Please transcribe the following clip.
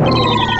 you.